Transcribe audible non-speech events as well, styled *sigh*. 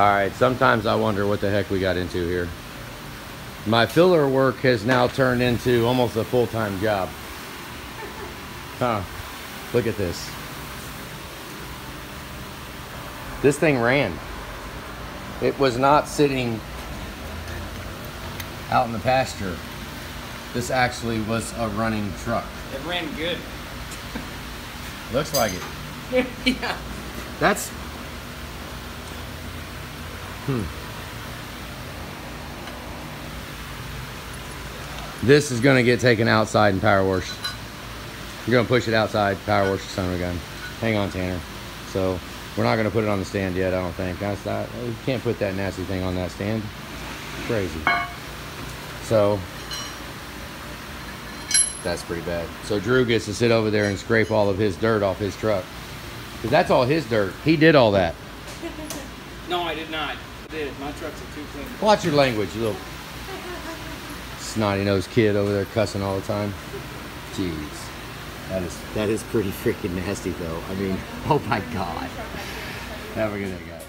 All right, sometimes I wonder what the heck we got into here. My filler work has now turned into almost a full-time job. Huh. Look at this. This thing ran. It was not sitting out in the pasture. This actually was a running truck. It ran good. Looks like it. *laughs* yeah. That's. Hmm. This is gonna get taken outside and power washed. You're gonna push it outside, power wash the son gun. Hang on, Tanner. So we're not gonna put it on the stand yet. I don't think. That's not. We can't put that nasty thing on that stand. Crazy. So that's pretty bad. So Drew gets to sit over there and scrape all of his dirt off his truck. Cause that's all his dirt. He did all that. *laughs* No, I did not. Did. My trucks are too clean. Watch your language, you little snotty nosed kid over there cussing all the time. Jeez. That is that is pretty freaking nasty though. I mean, *laughs* oh my god. Have a good day, guys.